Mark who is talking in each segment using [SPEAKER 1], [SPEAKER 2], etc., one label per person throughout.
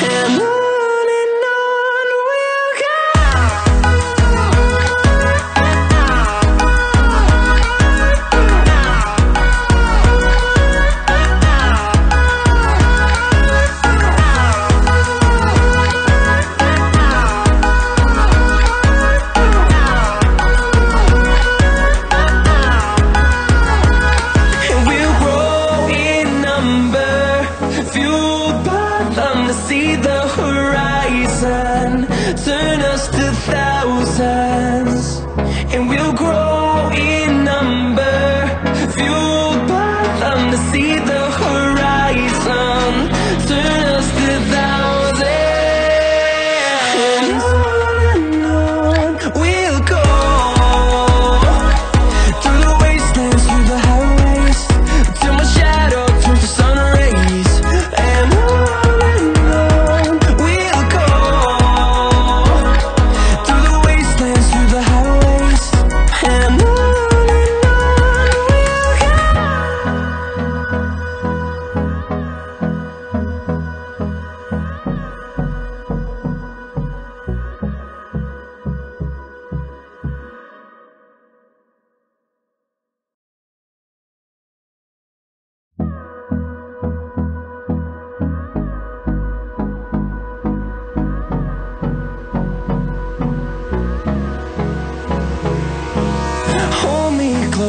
[SPEAKER 1] hello.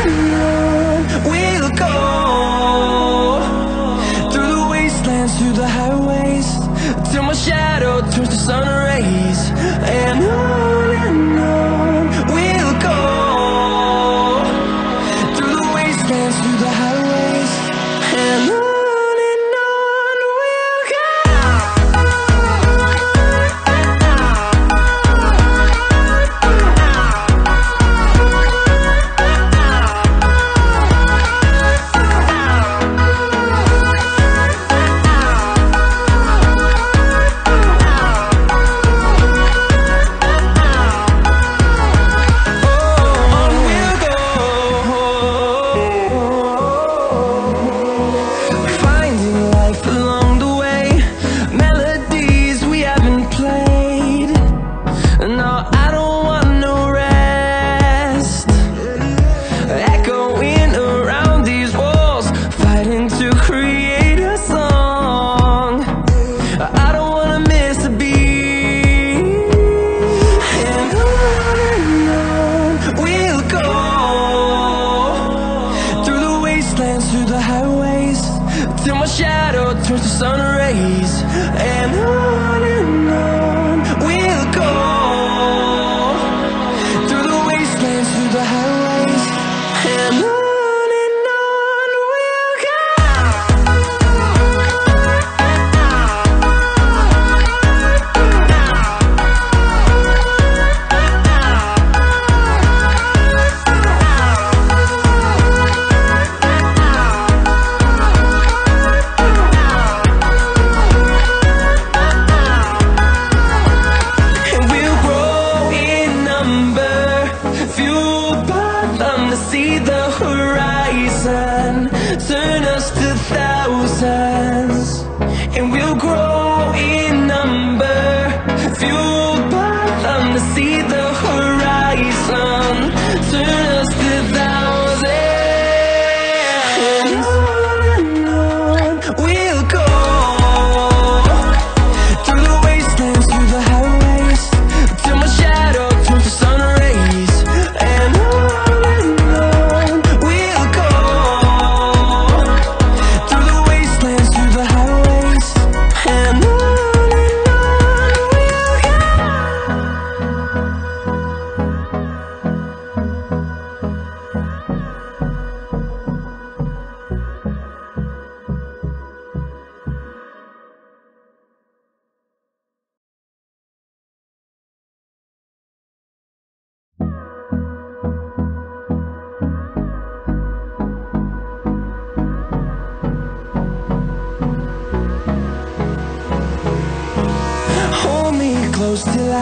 [SPEAKER 1] And